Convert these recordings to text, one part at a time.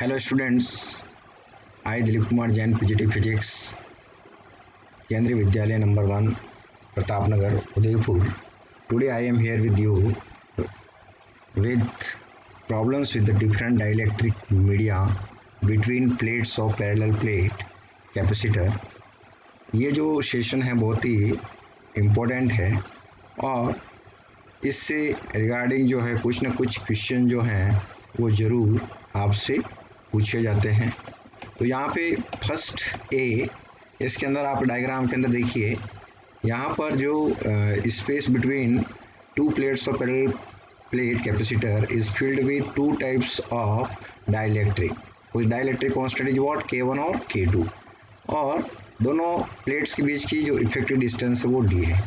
Hello students I Dilip Kumar Jain PGT physics Kendriya Vidyalaya number one Pratap Nagar Udaipur today I am here with you with problems with the different dielectric media between plates of parallel plate capacitor ये जो session है बहुत ही important है और इससे regarding जो है कुछ ना कुछ क्वेश्चन जो हैं वो ज़रूर आपसे पूछे जाते हैं तो यहाँ पे फर्स्ट ए इसके अंदर आप डायग्राम के अंदर देखिए यहाँ पर जो space between two plates of parallel plate capacitor is filled with two types of dielectric उस dielectric constant is what K one और के टू और दोनों प्लेट्स के बीच की जो इफेक्टिव डिस्टेंस है वो डी है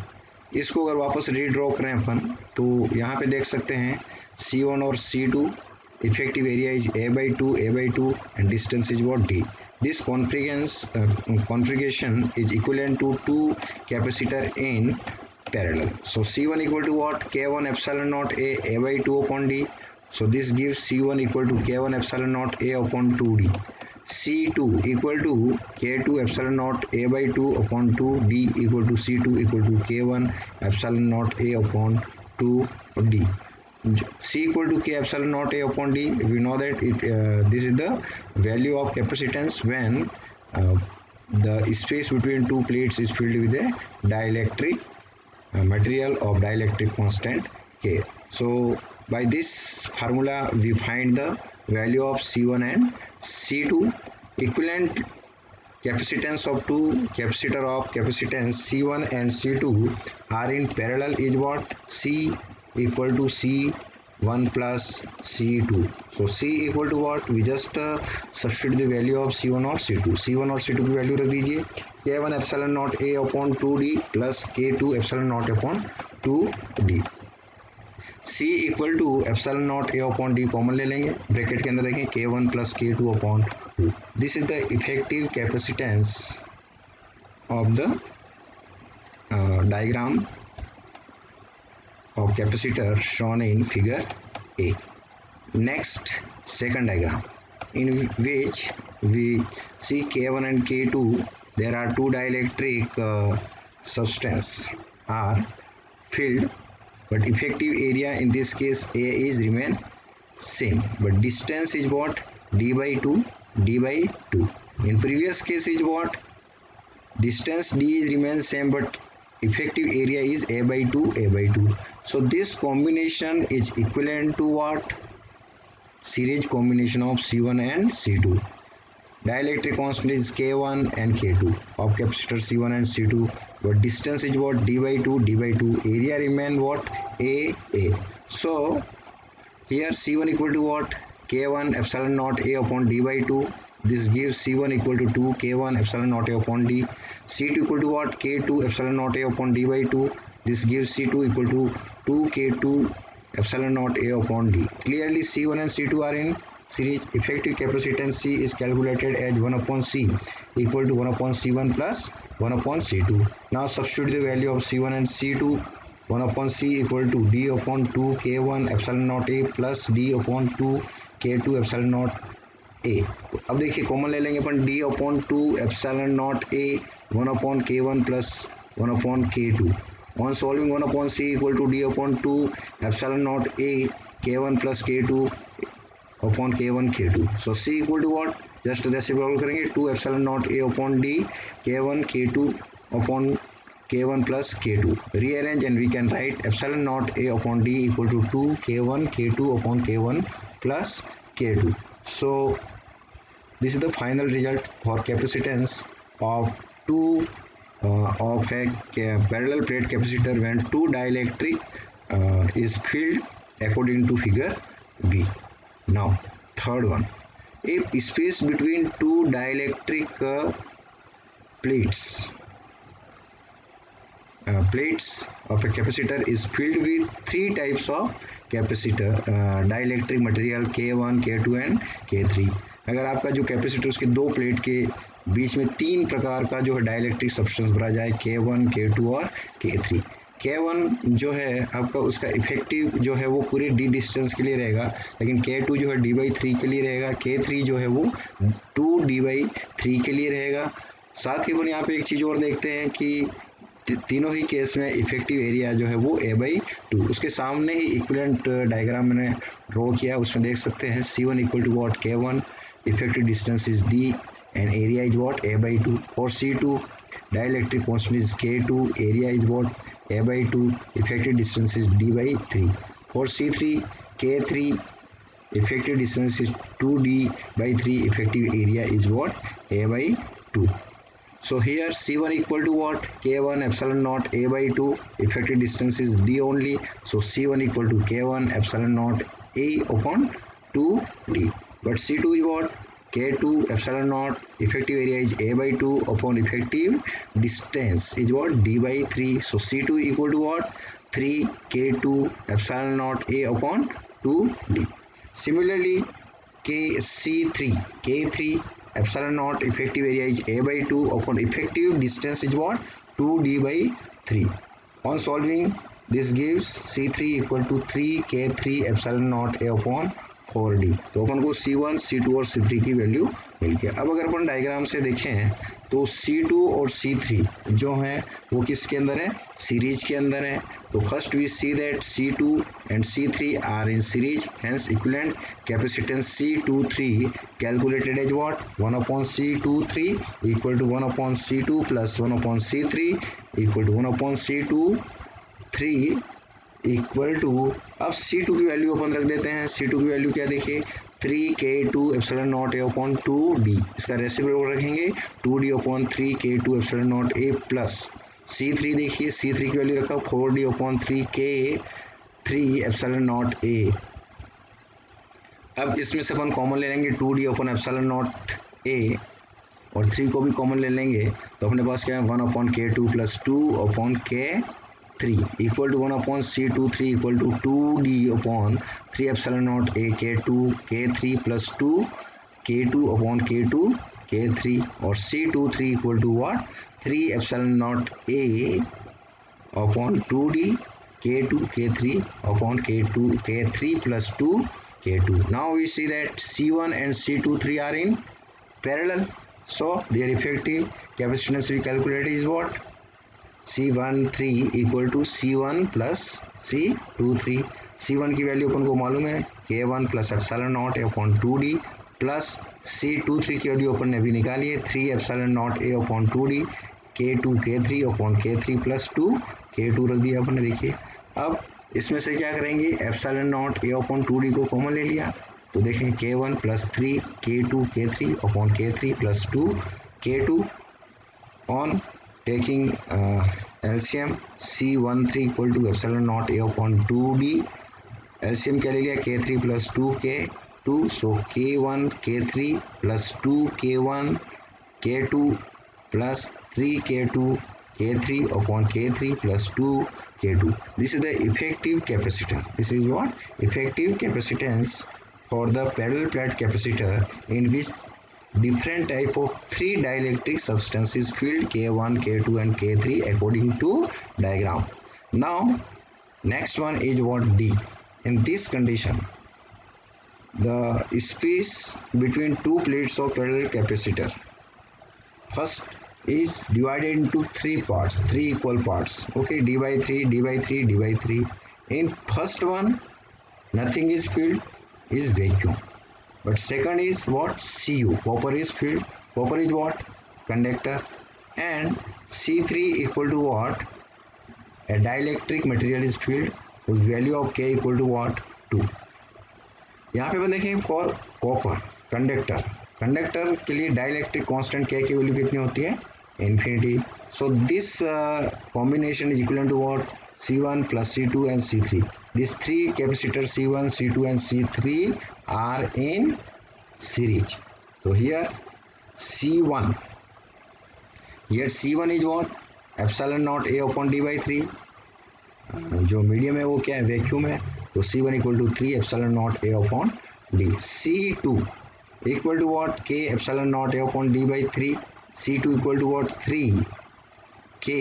इसको अगर वापस रीड्रॉ करें अपन तो यहाँ पे देख सकते हैं सी वन और C two effective area is a by 2 a by 2 and distance is what d this uh, configuration is equivalent to two capacitor in parallel so c1 equal to what k1 epsilon naught a a by 2 upon d so this gives c1 equal to k1 epsilon naught a upon 2d c2 equal to k2 epsilon naught a by 2 upon 2d equal to c2 equal to k1 epsilon naught a upon 2d Mm-hmm. C equal to K epsilon naught A upon D. We know that it uh, this is the value of capacitance when uh, the space between two plates is filled with a dielectric uh, material of dielectric constant K. So by this formula we find the value of C1 and C2 equivalent capacitance of two capacitor of capacitance C1 and C2 are in parallel is what C equal to C1 plus C2. So C equal to what? We just uh, substitute the value of C1 or C2. C1 और C2 की value रख दीजिए K one epsilon naught A upon two D plus K two epsilon naught upon two D C equal to epsilon naught A upon D common ले लेंगे bracket के अंदर देखें K one plus K two upon two this is the effective capacitance of the diagram of capacitor shown in figure A. Next, second diagram in which we see K1 and K2 there are two dielectric uh, substance are filled but effective area in this case A is remain same but distance is what d by 2 d by 2 in previous case is what distance d remains same but effective area is a by 2 a by 2 so this combination is equivalent to what series combination of c1 and c2 dielectric constant is k1 and k2 of capacitor c1 and c2 but distance is what d by 2 d by 2 area remain what a a so here c1 equal to what k1 epsilon naught a upon d by 2 this gives C1 equal to 2 K1 epsilon naught A upon D. C2 equal to what? K2 epsilon naught A upon D by 2. This gives C2 equal to 2 K2 epsilon naught A upon D. Clearly C1 and C2 are in series. Effective capacitance C is calculated as 1 upon C equal to 1 upon C1 plus 1 upon C2. Now substitute the value of C1 and C2 1 upon c equal to d upon 2 k1 epsilon naught a plus d upon 2 k2 epsilon naught A अब देखिए common ले लेंगे अपन D upon two epsilon naught A one upon K one plus one upon K two on solving one upon C equal to D upon two epsilon naught A K one plus K two upon K one K two so C equal to what just जैसे reciprocal करेंगे two epsilon naught A upon D K one K two upon k1 plus k2 rearrange and naught A upon D equal to two K one K two upon K one plus K two so This is the final result for capacitance of two uh, of a parallel plate capacitor when two dielectric uh, is filled according to figure B. Now third one. If space between two dielectric uh, plates uh, plates of a capacitor is filled with three types of capacitor uh, dielectric material K1, K2 and K3. अगर आपका जो capacitor उसके दो plate के बीच में तीन प्रकार का जो है डायलैक्ट्रिक सब्सटेंस भरा जाए के वन के टू और के थ्री के वन जो है आपका उसका इफेक्टिव जो है वो पूरे डी डिस्टेंस के लिए रहेगा लेकिन के टू जो है डी बाई थ्री के लिए रहेगा के थ्री जो है वो टू डी बाई थ्री के लिए रहेगा साथ ही अपन यहाँ पे एक चीज़ और देखते हैं कि तीनों ही केस में इफेक्टिव एरिया जो है वो ए बाई टू उसके सामने ही इक्वलेंट डायग्राम मैंने ड्रॉ किया उसमें देख सकते हैं C one equal to what K one effective distance is d and area is what a by 2 for c2 dielectric constant is k2 area is what a by 2 effective distance is d by 3 for c3 k3 effective distance is 2d by 3 effective area is what a by 2 so here c1 equal to what k1 epsilon naught a by 2 effective distance is d only so c1 equal to k1 epsilon naught a upon 2d But C2 is what? K2 epsilon naught effective area is A by 2 upon effective distance is what? D by 3. So C2 equal to what? 3 K2 epsilon naught A upon 2D. Similarly, KC3, K3 epsilon naught effective area is A by 2 upon effective distance is what? 2D by 3. On solving, this gives C3 equal to 3 K3 epsilon naught A upon four D तो अपन को C one C two और C three की value मिल गया अब अगर अपन डायग्राम से देखें तो सी टू और सी थ्री जो हैं वो किसके अंदर है सीरीज के अंदर है तो first we see that C two and C three are in series hence equivalent capacitance C two three calculated as what one upon C two three equal to one upon C two plus one upon C three equal to one upon C two three equal to अब C2 की value open रख देते हैं C2 की value क्या देखिए three K two epsilon naught A upon two D इसका reciprocal रखेंगे two D upon three K two epsilon naught A plus C three देखिए सी थ्री की वैल्यू रखा four D upon three K three epsilon naught A अब इसमें से अपन common ले लेंगे two D upon epsilon naught A और थ्री को भी कॉमन ले लेंगे तो अपने पास क्या है one upon K two plus two upon K 3 equal to 1 upon C23 equal to 2D upon 3 epsilon naught A K2 K3 plus 2 K2 upon K2 K3 or C23 equal to what? 3 epsilon naught A upon 2D K2 K3 upon K2 K3 plus 2 K2. Now we see that C1 and C23 are in parallel. So their effective capacitance we calculate is what? C13 equal to C one plus C two three C one की value अपन को मालूम है K one plus epsilon naught upon two D plus C two three की value अपन ने अभी निकाली है three epsilon naught A upon two D K two K three upon K three plus two K two रख दिया अपन ने देखिए अब इसमें से क्या करेंगे epsilon naught A upon two D को कॉमन ले लिया तो देखें K one plus three K two K three upon K three plus two K two on taking uh, LCM C13 equal to epsilon naught A upon two D LCM क्या ले लिया K three plus two K two so K one K three plus two K one K two plus three K two K three upon K three plus two K two this is the effective capacitance this is what effective capacitance for the parallel plate capacitor in which different type of three dielectric substances field K1, K2 and K3 according to diagram. Now next one is what D. In this condition the space between two plates of parallel capacitor first is divided into three parts three equal parts okay d by 3 d by 3 d by 3 in first one nothing is filled is vacuum But second is what? Cu. Copper is field. Copper is what? Conductor. And C3 equal to what? A dielectric material is field whose value of K equal to what? 2. यहाँ पे अपन देखें for copper conductor conductor के लिए dielectric constant K की value कितनी होती है so this uh, combination is equivalent to what C1 plus C2 and C3. These three capacitors C1, C2 and C3 are in series. So here C1. Here C1 is what? Epsilon naught A upon D by 3. Uh, जो medium है वो क्या है vacuum है तो C1 one equal to three epsilon naught A upon D C two equal to what K epsilon naught A upon D by three C two equal to what three K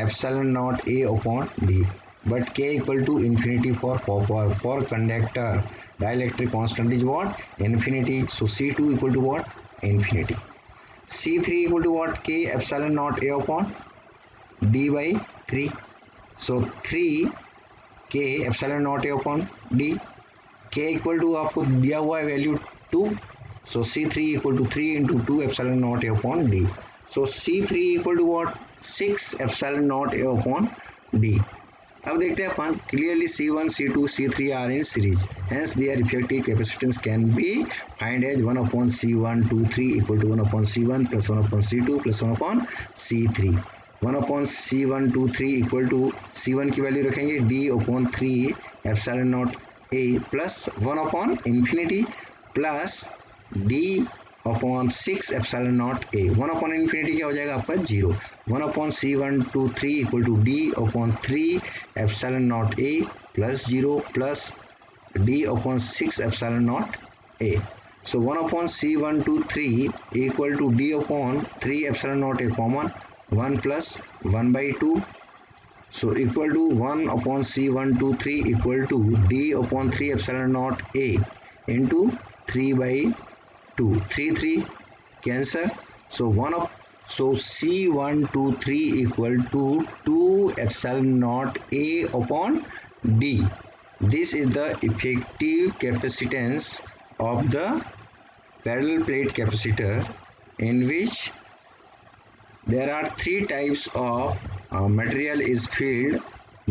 epsilon naught A upon D but K equal to infinity for copper for conductor dielectric constant is what infinity so c2 equal to what infinity c3 equal to what k epsilon naught a upon d by 3 so 3 k epsilon naught a upon d k equal to आपको दिया हुआ है value two so C three equal to three into two epsilon naught A upon D so C three equal to what six epsilon naught A upon D अब देखते हैं अपन clearly C one C two C three are in series hence their effective capacitance can be find as one upon C one two three equal to one upon C one plus one upon C two plus one upon C three one upon C one two three equal to C one की value रखेंगे D upon three epsilon naught A plus one upon infinity plus D upon six epsilon naught A one upon infinity क्या हो जाएगा आपका zero one upon C one two three equal to D upon three epsilon naught A plus zero plus D upon six epsilon naught A so one upon C one two three equal to D upon three epsilon naught A common one plus one by two so equal to one upon C one two three equal to D upon three epsilon naught A into three by 2 3 3 so one of so c123 equal to 2 epsilon naught a upon d this is the effective capacitance of the parallel plate capacitor in which there are three types of uh, material is filled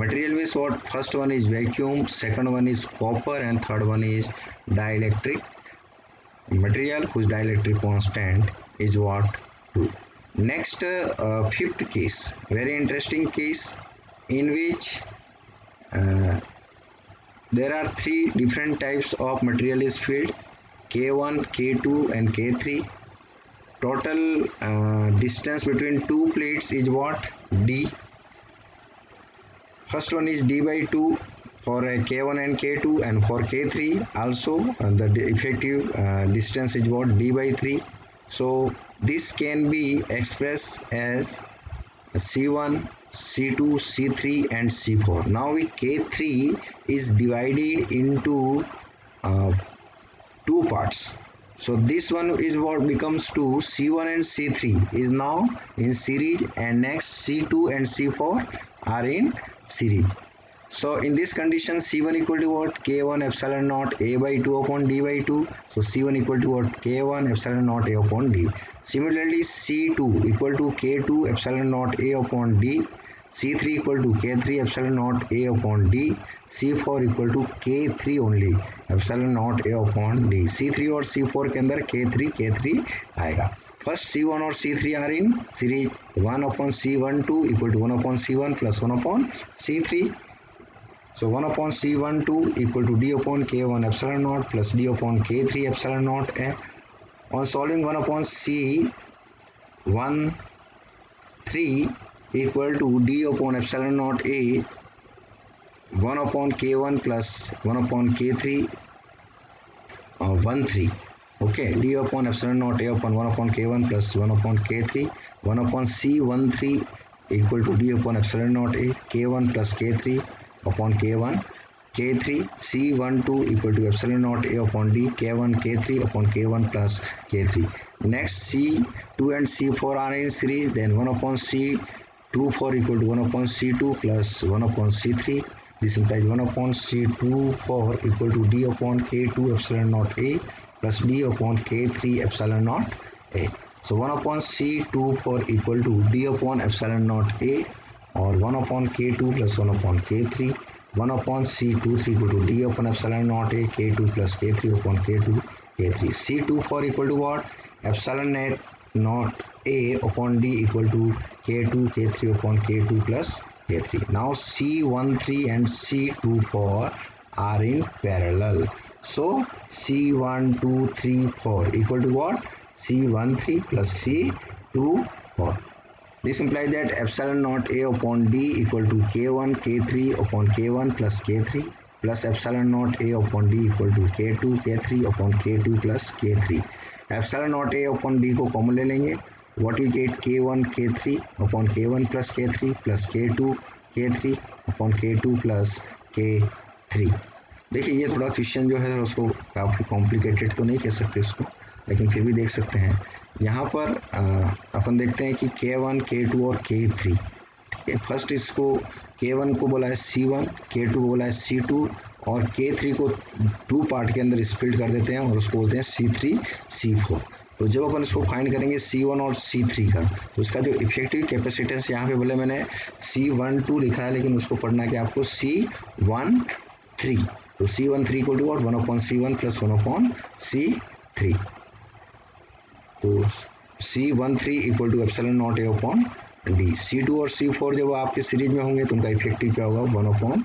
material means what first one is vacuum second one is copper and third one is dielectric material whose dielectric constant is what 2 next uh, uh, fifth case very interesting case in which uh, there are three different types of is filled, k1 k2 and k3 total uh, distance between two plates is what d first one is d by 2 for uh, k1 and k2 and for k3 also uh, the effective uh, distance is what d by 3 so this can be expressed as c1 c2 c3 and c4 now k3 is divided into uh, two parts so this one is what becomes to c1 and c3 is now in series and next c2 and c4 are in series So in this condition C1 equal to what? K1 epsilon naught A by 2 upon D by 2. So C1 equal to what? K1 epsilon naught A upon D. Similarly C2 equal to K2 epsilon naught A upon D. C3 equal to K3 epsilon naught A upon D. C4 equal to K3 only epsilon naught A upon D. C3 or C4 ke andar K3 K3 aayega first C one और C three are in series one upon C one two equal to one upon C one plus one upon C three So 1 upon C12 equal to D upon K1 epsilon naught plus D upon K3 epsilon naught A. Eh? On solving 1 upon C1 3 equal to D upon epsilon naught A 1 upon K1 plus 1 upon K3 uh, 1 3 okay d upon epsilon naught a upon 1 upon k1 plus 1 upon k3 1 upon c one three equal to d upon epsilon naught a k1 plus k3 upon k1 k3 c12 equal to epsilon naught a upon d k1 k3 upon k1 plus k3 next c2 and c4 are in series then 1 upon c2 4 equal to 1 upon c2 plus 1 upon c3 this implies 1 upon c2 4 equal to d upon k2 epsilon naught a plus d upon k3 epsilon naught a so 1 upon c2 4 equal to d upon epsilon naught a और one upon K two plus one upon K three one upon C two three equal to D upon epsilon naught A K two plus K three upon K two K three C two four equal to what epsilon at naught A upon D equal to K two K three upon K two plus K three now C one three and C two four are in parallel so C one two three four equal to what C one three plus C two four This implies that epsilon naught A upon D equal to K1 K3 upon K1 plus K3 plus epsilon naught A upon D equal to K2 K3 upon K2 plus K3. Epsilon naught A upon D को common ले लेंगे what we get K1 K3 upon K1 plus K3 plus K2 K3 upon K2 plus K3. देखिए ये थोड़ा question जो है उसको काफ़ी कॉम्प्लिकेटेड तो नहीं कह सकते इसको लेकिन फिर भी देख सकते हैं यहाँ पर अपन देखते हैं कि के वन के टू और के थ्री ठीक है फर्स्ट इसको के वन को बोला है सी वन के टू को बोला है सी टू और के थ्री को टू पार्ट के अंदर स्प्लिट कर देते हैं और उसको बोलते हैं सी थ्री सी फोर तो जब अपन इसको फाइंड करेंगे C1 और C3 का तो इसका जो इफेक्टिव कैपेसिटेंस यहाँ पे बोले मैंने C12 लिखा है लेकिन उसको पढ़ना कि आपको C13 तो C13 को टू और one upon C one plus one upon C three तो C one three equal to epsilon naught A upon D C two और सी फोर जब आपके सीरीज में होंगे तो उनका इफेक्टिव क्या होगा one upon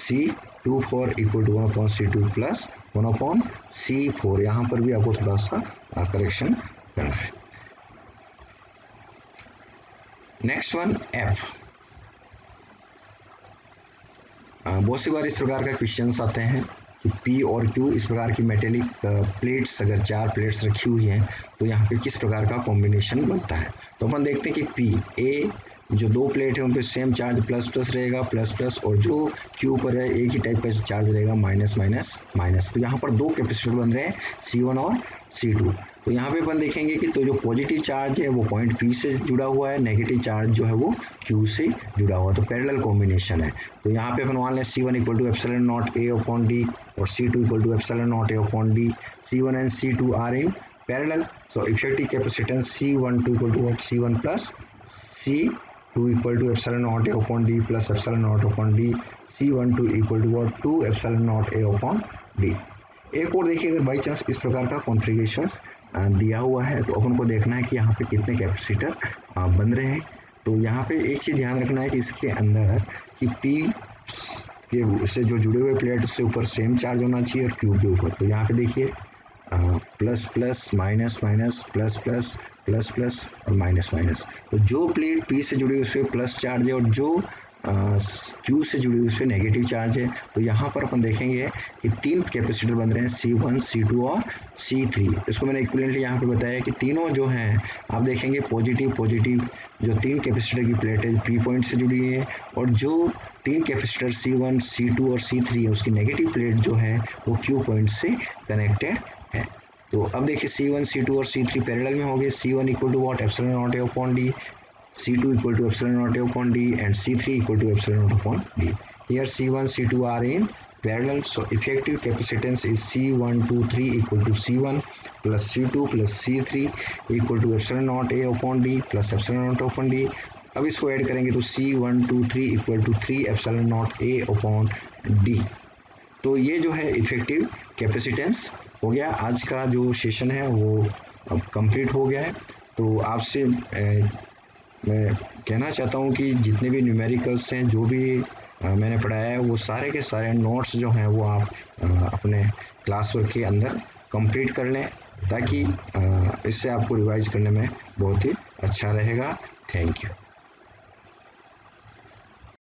C two four equal to one upon C two plus one upon C four यहाँ पर भी आपको थोड़ा सा करेक्शन uh, करना है नेक्स्ट वन एफ बहुत सी बार इस प्रकार का क्वेश्चन आते हैं पी और क्यू इस प्रकार की मेटेलिक प्लेट्स uh, अगर चार प्लेट्स रखी हुई हैं तो यहाँ पे किस प्रकार का कॉम्बिनेशन बनता है तो अपन देखते हैं कि पी ए जो दो प्लेट है उन पर सेम चार्ज प्लस प्लस रहेगा प्लस प्लस और जो क्यू पर है एक ही टाइप का चार्ज रहेगा माइनस माइनस माइनस तो यहाँ पर दो कैपेसिटर बन रहे हैं सी वन और सी टू तो यहाँ पे अपन देखेंगे कि तो जो पॉजिटिव चार्ज है वो पॉइंट पी से जुड़ा हुआ है नेगेटिव चार्ज जो है वो क्यू से जुड़ा हुआ है तो पैरेलल कॉम्बिनेशन है तो यहाँ पे अपन मान लें C one equal to epsilon naught A upon D और C two equal to epsilon naught A upon D C one and C two are in parallel so effective capacitance C one two equal to C one plus C 2 equal to epsilon naught a upon d plus epsilon naught upon d c12 equal to what two epsilon naught A upon D एक और देखिए अगर by chance इस प्रकार का configuration दिया हुआ है तो अपन को देखना है कि यहाँ पे कितने कैपेसिटर बन रहे हैं तो यहाँ पे एक चीज़ ध्यान रखना है कि इसके अंदर कि पी के से जो जुड़े हुए प्लेट से ऊपर सेम चार्ज होना चाहिए और क्यू के ऊपर तो यहाँ पे देखिए plus plus minus minus plus plus plus plus और माइनस माइनस तो जो प्लेट पी से जुड़ी उस पर प्लस चार्ज है और जो क्यू से जुड़ी उस पर नेगेटिव चार्ज है तो यहाँ पर अपन देखेंगे कि तीन कैपेसिटर बन रहे हैं सी वन सी टू और सी थ्री इसको मैंने इक्वलेंटली यहाँ पर बताया कि तीनों जो हैं आप देखेंगे पॉजिटिव पॉजिटिव जो तीन कैपेसिटर की प्लेट है पी पॉइंट से जुड़ी है और जो तीन capacitor C one C two और सी थ्री है उसकी नेगेटिव प्लेट जो है वो क्यू पॉइंट से कनेक्टेड है तो अब देखिए सी वन सी टू और सी थ्री पैरेलल में हो गए C one equal to what epsilon naught A upon D C two equal to epsilon naught A upon D and C three equal to epsilon naught upon D C C one two are in here c1 c2 are in parallel so effective capacitance is c123 equal to c1 plus c2 plus c3 equal to epsilon naught a upon d plus epsilon naught upon D अब इसको add करेंगे तो C one two three equal to three epsilon naught A upon D तो ये जो है effective capacitance हो गया आज का जो सेशन है वो अब कंप्लीट हो गया है तो आपसे मैं कहना चाहता हूँ कि जितने भी न्यूमेरिकल्स हैं जो भी मैंने पढ़ाया है वो सारे के सारे नोट्स जो हैं वो आप अपने क्लास वर्क के अंदर कंप्लीट कर लें ताकि इससे आपको रिवाइज करने में बहुत ही अच्छा रहेगा थैंक यू